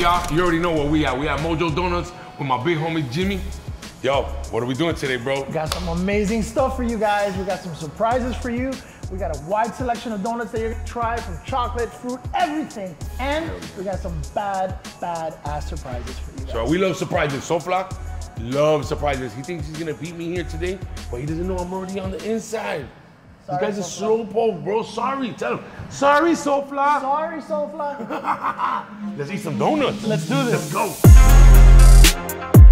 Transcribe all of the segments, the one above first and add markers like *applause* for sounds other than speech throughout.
Y'all? You already know where we at. We at Mojo Donuts with my big homie Jimmy. Yo, what are we doing today, bro? We got some amazing stuff for you guys. We got some surprises for you. We got a wide selection of donuts that you're gonna try from chocolate, fruit, everything. And we got some bad, bad ass surprises for you guys. So we love surprises. Sofla love surprises. He thinks he's gonna beat me here today, but he doesn't know I'm already on the inside. Sorry, This guy's a Sofla. slow poke, bro. Sorry. Tell him. Sorry, Sofla. Sorry, Sofla. *laughs* Let's eat some donuts. Let's do this. Let's go.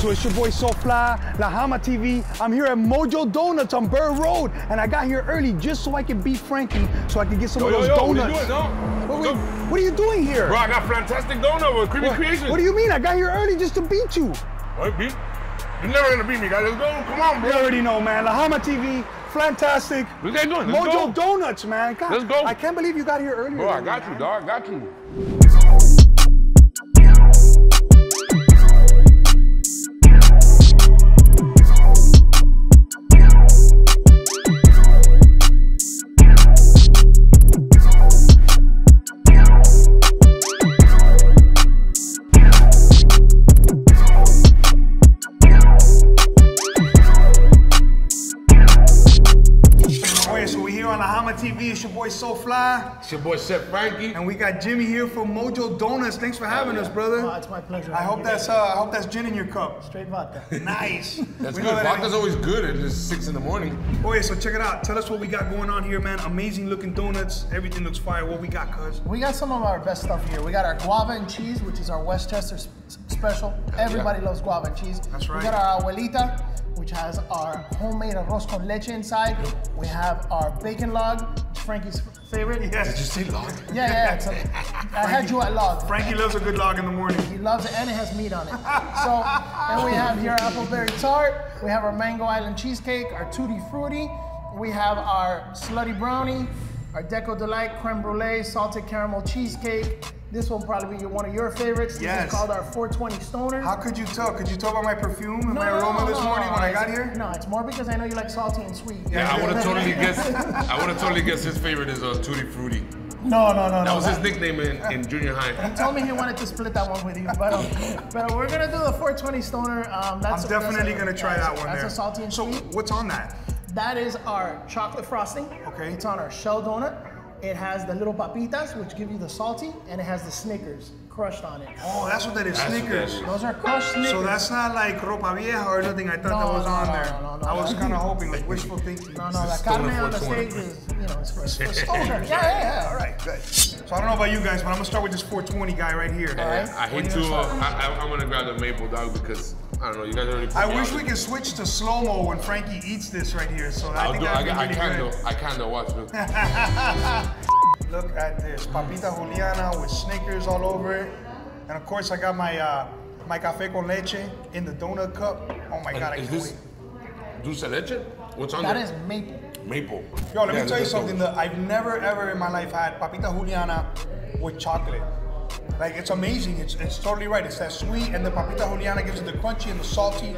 So it's your boy Sofla, La Jama TV. I'm here at Mojo Donuts on Bird Road, and I got here early just so I can beat Frankie, so I can get some Yo, of yo, those yo, what are donuts. you doing. What, Let's what- are you doing here? Bro, I got fantastic donut with creamy what, creations. what do you mean? I got here early just to beat you. What, beat? You're never gonna beat me, guys. Let's go. Come on, bro. You already know, man. La Jama TV, fantastic. What you guys doing? Let's Mojo go. Donuts, man. God, Let's go. I can't believe you got here earlier. Bro, I got me, you, dog. I got you. Boy It's your boy Chef Frankie. and we got Jimmy here from Mojo Donuts. Thanks for having us, brother. Oh, it's my pleasure. I hope that's uh, I hope that's gin in your cup. straight vodka. Nice. *laughs* That's We good. that Vodka's always good at just six in the morning. Oh yeah, so check it out. Tell us what we got going on here, man. Amazing looking donuts. Everything looks fire. What we got, cuz? We got some of our best stuff here. We got our guava and cheese, which is our Westchester s- special. Everybody loves guava and cheese. That's right. We got our abuelita, which has our homemade arroz con leche inside. We have our bacon log, which is Frankie's favorite. Yes. Did you say log? Yeah, yeah. It's a, I had you at log. Frankie loves a good log in the morning. He loves it and it has meat on it. So, and we have here appleberry tart. We have our mango island cheesecake, our tutti frutti. We have our slutty brownie, our deco delight creme brulee, salted caramel cheesecake. This will probably be one of your favorites. This Yes. is called our 420 Stoner. How could you tell? Could you tell by my perfume and No, my aroma this morning no, when I got here? No, it's more because I know you like salty and sweet. Yeah, I would have totally *laughs* guessed. I would have totally guessed his favorite is a Tutti Frutti. No, no, no, no. That no. was his nickname in, in junior high. He told me he wanted to split that one with you, but, um, *laughs* but we're gonna do the 420 Stoner. Um, that's I'm definitely that's a- gonna try yeah, that one That's there. a salty and so sweet. what's on that? That is our chocolate frosting. Okay. It's on our shell donut. It has the little papitas, which give you the salty, and it has the Snickers crushed on it. Oh, that's what that is. That's Snickers. that is. Those are crushed Snickers. So that's not like ropa vieja or nothing. I thought No, that was no, on no, there. no, no, I was kind of hoping, like *laughs* wishful thinking. no, no, the Stoner carne on the 420. steak is, you know, it's for, for *laughs* stoners. Yeah, yeah, yeah. All right, good. So I don't know about you guys, but I'm gonna start with this 420 guy right here. All right. I hate to. Uh, I, I, I'm gonna grab the maple dog because I don't know. You guys already. I wish we could switch to slow mo when Frankie eats this right here. So I I'll think do. I, that'd be I really can good. though. I can. Watch look. Look at this, papita juliana with Snickers all over it, and of course I got my uh, my café con leche in the donut cup. Oh my god, I Is can't this wait. dulce leche? What's on That there? is maple. maple. Yo, let Yeah, me tell you something that I've never ever in my life had papita juliana with chocolate. Like it's amazing. It's it's totally right. It's that sweet, and the papita juliana gives it the crunchy and the salty.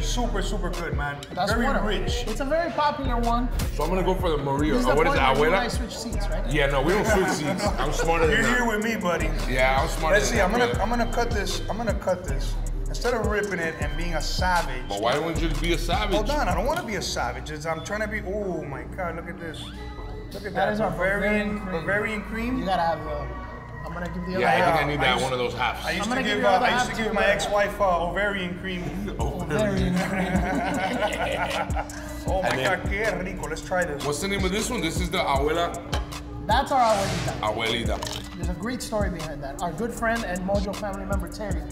Super super good, man. That's Very one of them. rich. It's a very popular one. So I'm gonna go for the Maria. This is Uh, the what is it? point where you and I switch seats, right? Yeah, no, we don't switch seats. *laughs* I'm smarter than You're than here that. with me, buddy. Yeah, I'm smarter Let's than see. I'm gonna brother. I'm gonna cut this. I'm gonna cut this. Instead of ripping it and being a savage. But why wouldn't you be a savage? Hold on, I don't want to be a savage. It's, I'm trying to be. Oh my God, look at this. Look at that. That is our Bavarian, Bavarian cream. Bavarian cream. You gotta have the. I'm gonna give the other Yeah, I think half. I need that used- one of those halves. I used I'm to give give. Uh, I used to give my ex-wife uh, ovarian cream. *laughs* Very *laughs* Oh my And God, qué rico. Let's try this. What's the name of this one? This is the Abuela That's our abuelita. Abuelita. There's a great story behind that. Our good friend and Mojo family member Terry,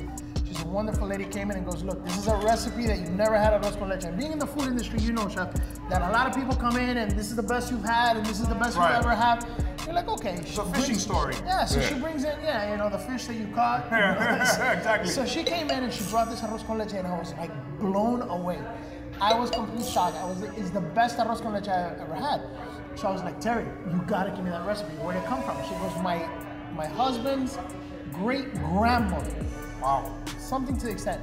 she's a wonderful lady, came in and goes, look, this is a recipe that you've never had at arroz con leche. And being in the food industry, you know, chef, that a lot of people come in and this is the best you've had and this is the best Right. you've ever have. You're like, okay. It's a fishing story. Yeah, so Yeah. she brings in, yeah, you know, the fish that you caught. *laughs* exactly. So she came in and she brought this arroz con leche and I was like blown away. I was completely shocked. I was like, it's the best arroz con leche I ever had. So I was like, Terry, you gotta give me that recipe. Where'd it come from? She goes, my my husband's great grandmother. Wow. Something to the extent.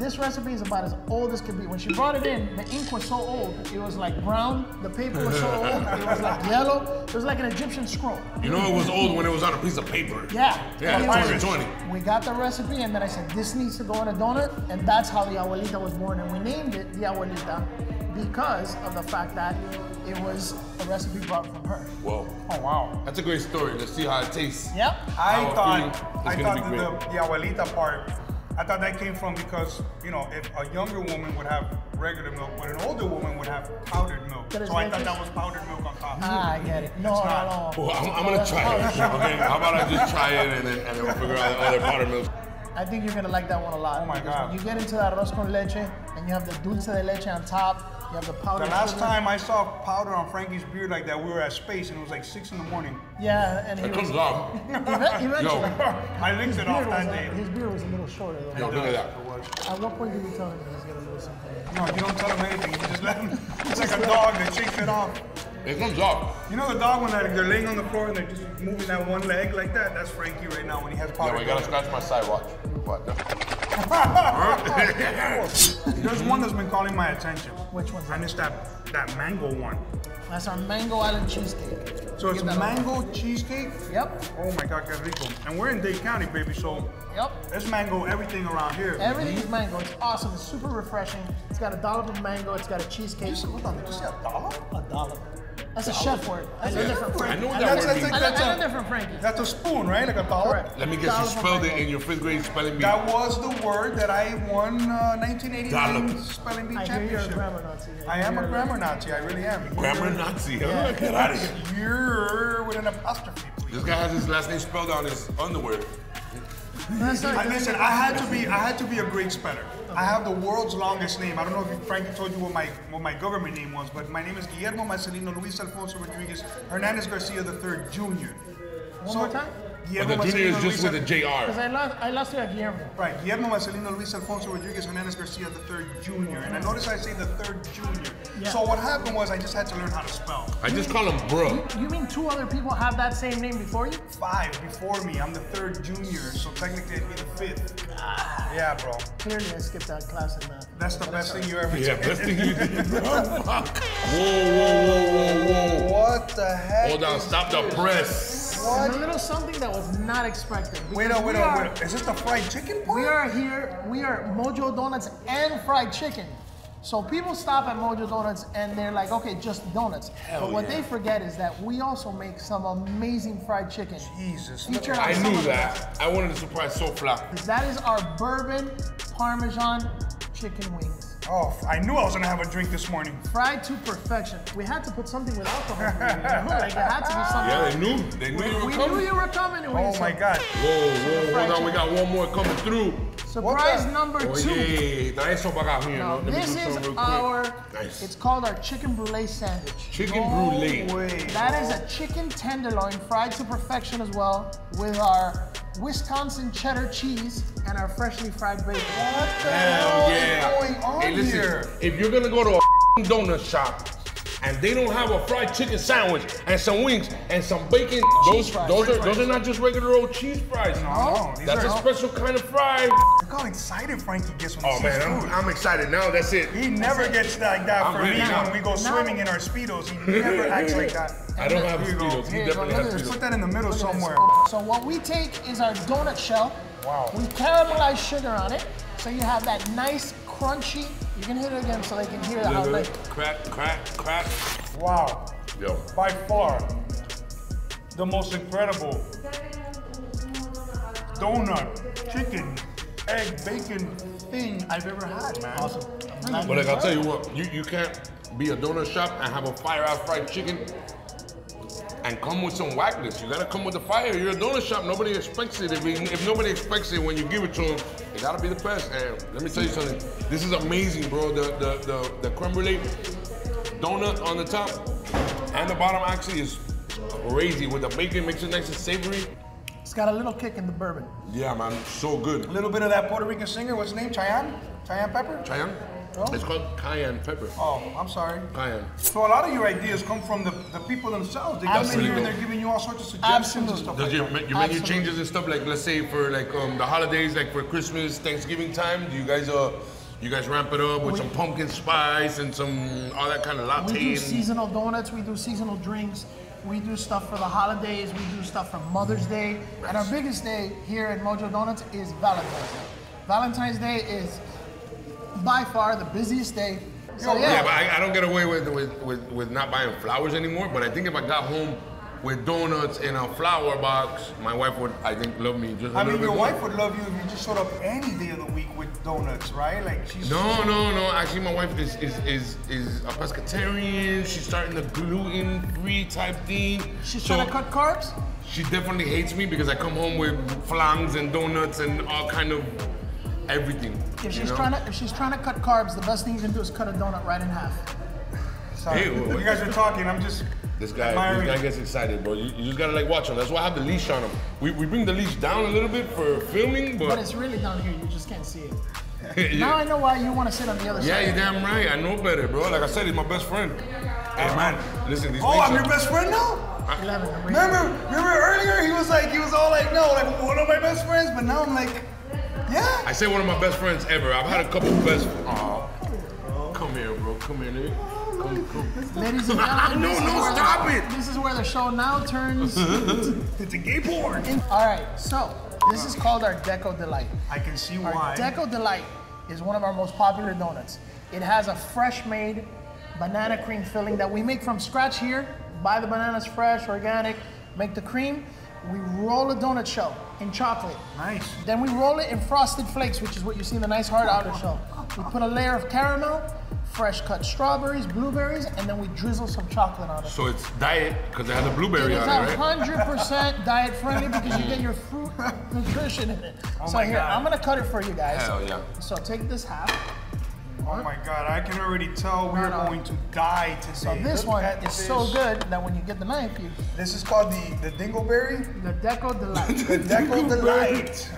This recipe is about as old as could be. When she brought it in, the ink was so old, it was like brown. The paper was so *laughs* old, it was like yellow. It was like an Egyptian scroll. You know it was old when it was on a piece of paper. Yeah. Yeah, It was- 2020. We got the recipe, and then I said, this needs to go in a donut, and that's how the abuelita was born. And we named it the abuelita because of the fact that it was a recipe brought from her. Whoa. Oh wow. That's a great story. Let's see how it tastes. Yep. I How thought I thought be the, the abuelita part, I thought that came from because you know if a younger woman would have regular milk, but an older woman would have powdered milk. So I thought leches? that was powdered milk on top. Ah, I get it. No, It's no, not. no. Well, I'm, I'm gonna try it. Okay, how about I just try it and then, and then we'll figure out the other powder milk. I think you're gonna like that one a lot. Oh my God. When you get into that arroz con leche, and you have the dulce de leche on top, you have the powder. The last sugar. time I saw powder on Frankie's beard like that, we were at space and it was like six in the morning. Yeah, and he It was, comes off. *laughs* Eve- eventually. I licked His it off was, that uh, day. his beard was a little shorter though. Yo, look at that. It was. At what point did you tell him he was gonna lose something? No, you don't tell him anything. You just let him. *laughs* It's like a dog that shakes it off. It comes off. You know the dog when they're, they're laying on the floor and they're just moving that one leg like that? That's Frankie right now when he has powder. Yeah, powder. I gotta scratch my side watch. What? *laughs* *laughs* There's one that's been calling my attention. Which one? And that? it's that, that mango one. That's our mango island cheesecake. So it's Give that a- mango cheesecake. Yep, Oh my God, que rico. And we're in Dade County, baby, so yep. there's mango everything around here. Everything is mango. It's awesome. It's super refreshing. It's got a dollop of mango. It's got a cheesecake. You said, hold on, did you say a dollop? A dollop. That's a chef word. That's a different I know that That's, word that's, means. like, know- that's, I a, different Frankie. that's a spoon, right? Like a dollar? Correct. Let me guess, you spelled it in your fifth grade spelling bee. That was the word that I won uh, 1989 Dollop. spelling bee I hear a championship. grammar Nazi. I am a grammar Nazi, I really am. Grammar Nazi. Huh? Get out of here. *laughs* You're with an apostrophe, please. This guy has his last name spelled on his underwear. That's not- I, listen, I had to be I had to be a great speller. I have the world's longest name. I don't know if Frankie told you what my what my government name was, but my name is Guillermo Marcelino Luis Alfonso Rodriguez Hernandez Garcia III Jr. One more time? But the junior is just with a Because I lost, I lost you at Guillermo. Right, Guillermo Marcelino Luis Alfonso Rodriguez Hernandez Garcia the third Jr. And I notice I say the third junior. Yeah. So what happened was I just had to learn how to spell. I just call him bro. You mean two other people have that same name before you? Five before me. I'm the third junior, so technically it'd be the fifth. Ah. Yeah, bro. Clearly, I skipped that class in math. That's the best thing you ever did. Yeah, did. best thing you did, bro. *laughs* Fuck. Whoa, whoa, whoa, whoa, whoa. What the heck? Hold on, is stop the this? Press. It's a little something that was not expected. Wait because up, wait we up, wait up. Is this the fried chicken part? We are here, we are Mojo Donuts and fried chicken. So people stop at Mojo Donuts and they're like, okay, just donuts. but what yeah. they forget is that we also make some amazing fried chicken. Jesus. Featured I knew of the that. I wanted to surprise Sofla. best. That is our bourbon parmesan chicken wings. Oh, I knew I was gonna have a drink this morning. Fried to perfection. We had to put something with alcohol. in it, you know? Like it had to be something. Yeah, they knew. They knew you were we coming. knew you were coming. Oh my God. Whoa, whoa, hold on. We got one more coming through. Surprise the- number two. Oye, trae eso para acá, Now, Let this is something real quick. our, Nice. it's called our chicken brulee sandwich. Chicken No brulee. way. That is a chicken tenderloin fried to perfection as well with our Wisconsin cheddar cheese and our freshly fried bacon. What the Hell hell yeah. is going on hey, listen, here? if you're gonna go to a donut shop and they don't have a fried chicken sandwich and some wings and some bacon, those fries. those are French those are not just regular old cheese fries. No, these That's are- a special kind of fry. Look how excited Frankie gets when he Oh sees man, I'm, food. I'm excited now. That's it. he never gets like that I'm for me now. when we go swimming in our speedos. He never acts like that. I don't have you go. Speedos. He Here you definitely Look has at this. Put that in the middle Look somewhere. So what we take is our donut shell. Wow. We caramelize sugar on it, so you have that nice crunchy. You can hit it again so they can hear how Little like Crack, crack, crack. Wow. Yo, By far, the most incredible donut, chicken, egg, bacon thing I've ever had, man. awesome. but like I'll tell you what, you, you can't be a donut shop and have a fire ass fried chicken and come with some whackness. You gotta come with the fire. You're a donut shop. Nobody expects it. If, we, if nobody expects it when you give it to them, it gotta be the best. And let me tell you something. This is amazing, bro. The the the, the creme brulee donut on the top and the bottom actually is crazy with the bacon makes it nice and savory. It's got a little kick in the bourbon. Yeah, man, so good. A little bit of that Puerto Rican singer, what's his name? Chayanne? Cheyenne Pepper? It's called cayenne pepper. Oh, I'm sorry. Cayenne. So a lot of your ideas come from the, the people themselves. They come in here and they're giving you all sorts of suggestions and Absolutely. stuff Does like your, that. your menu Absolutely. changes and stuff like let's say for like um, the holidays, like for Christmas, Thanksgiving time? Do you guys uh you guys ramp it up with We- some pumpkin spice and some all that kind of latte? We do seasonal donuts, we do seasonal drinks, we do stuff for the holidays, we do stuff for Mother's Day, and our biggest day here at Mojo Donuts is Valentine's Day. Valentine's Day is by far the busiest day. So yeah, yeah, but I, I don't get away with, with, with, with not buying flowers anymore. But I think if I got home with donuts in a flower box, my wife would, I think, love me just a I little I mean, bit your more. wife would love you if you just showed up any day of the week with donuts, right? Like she's No, no, no. Actually, my wife is is is, is a pescatarian. She's starting the gluten-free type thing. she's So trying to cut carbs. She definitely hates me because I come home with flans and donuts and all kind of everything. If she's know? trying to if she's trying to cut carbs, the best thing you can do is cut a donut right in half. Sorry. Hey, what- you guys are talking. I'm just This guy, admiring. this guy gets excited, bro. You, you just gotta like watch him. That's why I have the leash on him. We, we bring the leash down a little bit for filming, But but it's really down here, you just can't see it. *laughs* yeah. Now I know why you want to sit on the other Yeah, side. Yeah, you're damn right. I know better, bro. Like I said, he's my best friend. Hey, man, listen, these Oh, leash I'm your best friend now. 11, Remember, remember earlier he was like, he was all like, no, like one of my best friends, but now I'm like, yeah. I say one of my best friends ever. I've had a couple best. Aw. Come here, bro. Come here, nigga. Oh, come, come. Ladies and *laughs* gentlemen, No, no, where the- stop it. This is where the show now turns. *laughs* It's a gay porn. All right, so this is called our Deco Delight. I can see Our why. Deco Delight is one of our most popular donuts. It has a fresh made banana cream filling that we make from scratch here. Buy the bananas fresh, organic, make the cream. We roll a donut shell in chocolate. Nice. Then we roll it in frosted flakes, which is what you see in the nice hard outer shell. We put a layer of caramel, fresh cut strawberries, blueberries, and then we drizzle some chocolate on it. So it's diet because it has a It blueberry is on it, right? hundred percent diet friendly because you get your fruit *laughs* nutrition in it. Oh so my here, God. I'm gonna cut it for you guys. Hell yeah. So take this half. Oh my God, I can already tell we're No, no. going to die today. So this Look one is so good that when you get the knife, you This is called the the Dingleberry. the Deco Delight. *laughs* The Deco *laughs* Delight.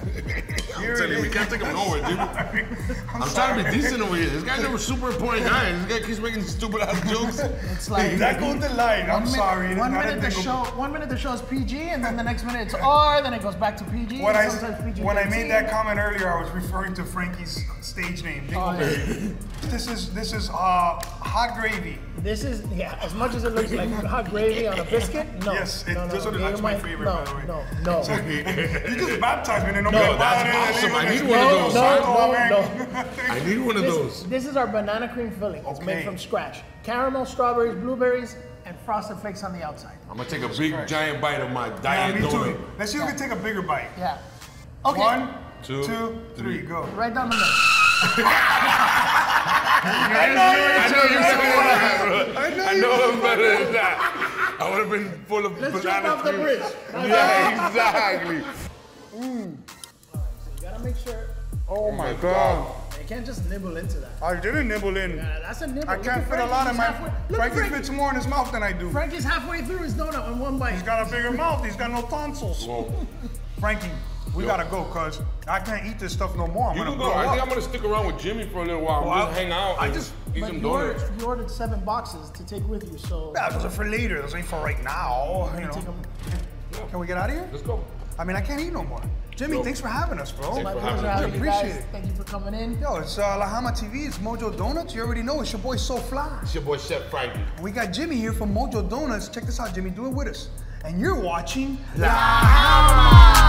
Here I'm telling you, we can't take him nowhere, dude. *laughs* I'm, trying to be decent over here. This guy's never super important guy. This guy keeps making stupid ass jokes. It's like Deco Delight. I'm one minute, sorry. It is one not minute the show, one minute the show is PG, and then the next minute it's R, then it goes back to PG. When I PG. when I made that comment earlier, I was referring to Frankie's stage name, Oh, Dingleberry. This is this is uh hot gravy. This is yeah. As much as it looks like hot gravy on a biscuit, no. Yes, it- no, no, this one is my you favorite, No, by the way. no, no. *laughs* You just baptized me and nobody No, that's bought it, and awesome. I need like- one of No, those. no. No, no. I need one of This, those. this is our banana cream filling. It's made from scratch. Caramel, strawberries, blueberries, and frosted flakes on the outside. I'm gonna take a big giant bite of my Yeah, diet me donut. too. Let's see if we can take a bigger bite. Yeah. Okay. One, Two, two, three, three. go. Right down the middle. *laughs* I know you're saying that, bro. *laughs* I know I know I'm better than that. I would have been full of Let's banana jump off the bridge. *laughs* Yeah, exactly. Mm. You gotta make sure Oh my god. you can't just nibble into that. I didn't nibble in. Yeah, that's a nibble. I Look can't fit a lot in my. halfway- Frankie Frankie. fits more in his mouth than I do. Frankie's halfway through his donut in one bite. He's got a bigger *laughs* mouth. He's got no tonsils. Whoa. Frankie, we Yo. gotta go, cuz I can't eat this stuff no more. I'm You gonna can go. blow I think up. I'm gonna stick around with Jimmy for a little while. Well, just hang out. I and just- eat some you ordered, donuts. you ordered seven boxes to take with you, so Yeah, those are for later. Those ain't for right now. You take know. them. Can we get out of here? Let's go. I mean, I can't eat no more. Jimmy, Yo. thanks for having us, bro. Thanks My for pleasure having us. you Appreciate guys. it. Thank you for coming in. Yo, it's uh, La Jama TV. It's Mojo Donuts. You already know. It's your boy Sofla. It's your boy Chef Frankie. We got Jimmy here from Mojo Donuts. Check this out, Jimmy. Do it with us. And you're watching La Jama.